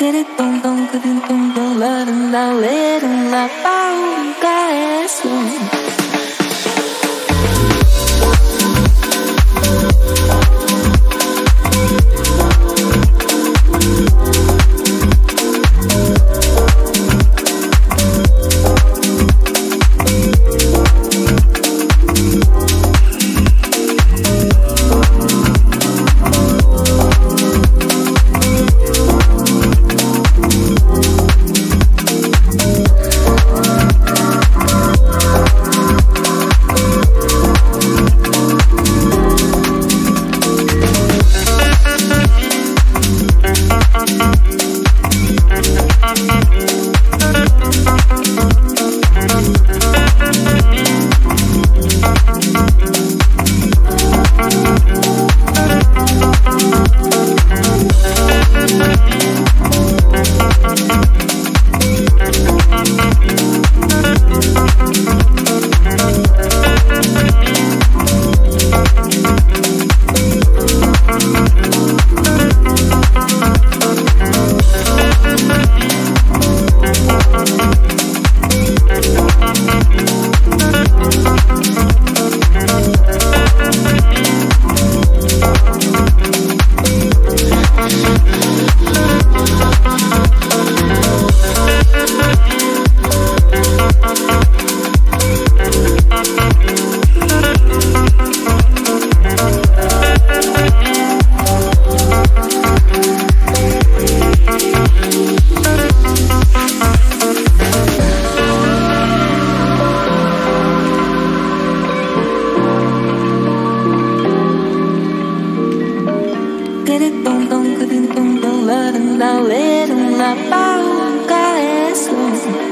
Get it dum dum, dum dum, la la la la la, I found guys. get it dong dong, dong dong, dong love and now it la boca es